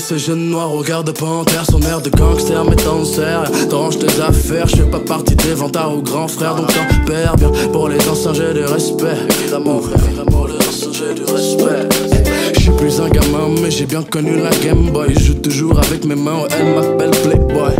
ce jeune noir au garde panthère Son air de gangster mais t'en sers T'arranges tes affaires, je fais pas partie des vantards ou grands frères Donc t'en perds bien pour les anciens j'ai du respect Évidemment évidemment les anciens j'ai du respect je suis plus un gamin, mais j'ai bien connu la Game Boy. Je joue toujours avec mes mains, elle m'appelle Playboy.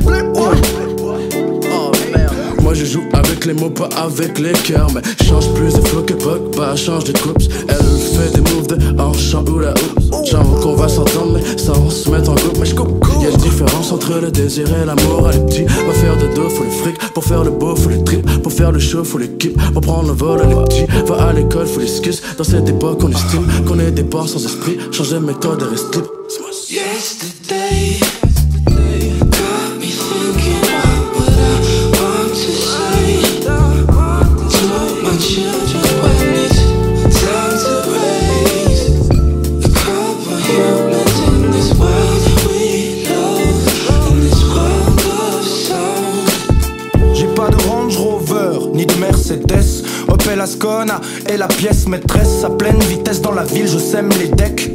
Oh merde. Moi je joue avec les mots, pas avec les cœurs. Mais change plus de flow que Pogba, change de coupes. Elle fait des moves de hanche en hula hoop. J'avoue qu'on va s'entendre, mais sans se mettre en couple. Mais je coupe. Y'a une différence entre le désir et l'amour. Les petits, va faire de dos, faut le fric. Pour faire le beau, faut le trip. Pour faire le show, faut l'équipe. Pour prendre le vol, les petits, va à l'école, faut les skis. Dans cette époque, on estime qu'on est des porcs sans esprit. Changer de méthode et reste. Ascona est la pièce maîtresse. À pleine vitesse dans la ville, je sème les decks.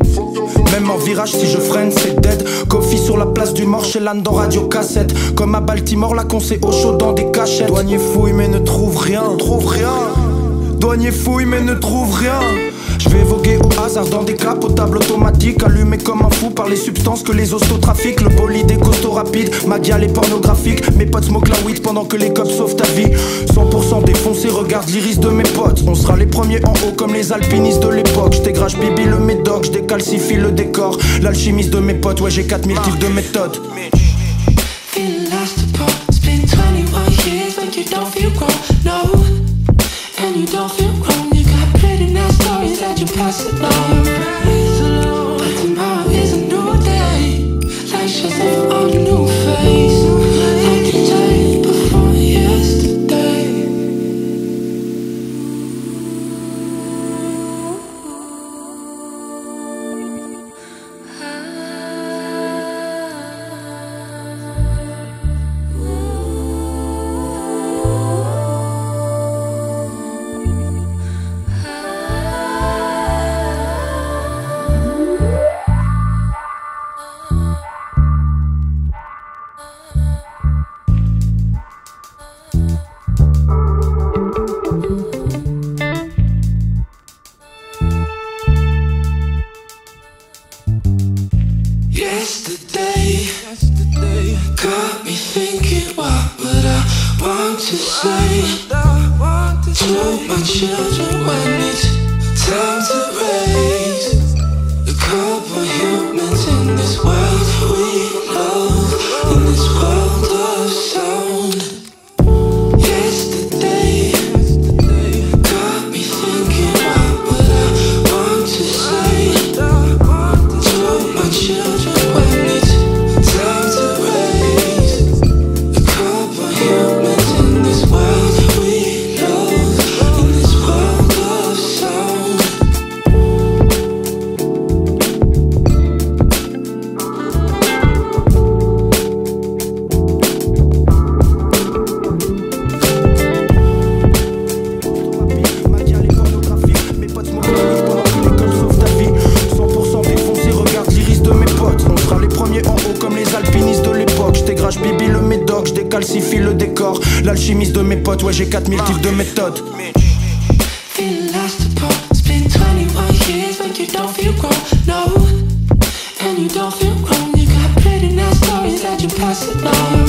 Même en virage, si je freine, c'est dead. Coffee sur la place du mort chez dans radio cassette. Comme à Baltimore, la c'est au chaud dans des cachettes. Douanier fouille, mais ne trouve rien. Trouve rien. Douanier fouille, mais ne trouve rien. Je vais voguer dans des capotables automatiques Allumé comme un fou par les substances que les hostos trafiquent Le bolide est costaud rapide, ma gueule est pornographique. Mes potes smoke la weed pendant que les cops sauvent ta vie. 100% défoncé, regarde l'iris de mes potes. On sera les premiers en haut comme les alpinistes de l'époque. J'tégrage bibi le médoc, j'décalcifie le décor. L'alchimiste de mes potes, ouais j'ai 4000 types de méthodes Feeling lost apart. It's been 21 years, but you don't feel grown, no. And you don't feel that you pass to my children when it's time to raise j'décalcifie le décor L'alchimiste de mes potes, ouais j'ai 4000 types de méthodes Feeling lost apart. It's been 21 years, but you don't feel grown, no. And you don't feel grown. You got pretty nice stories that you pass along. But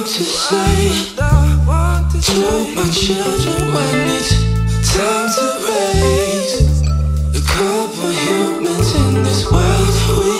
want to say to my children when it's time to raise a couple humans in this world. We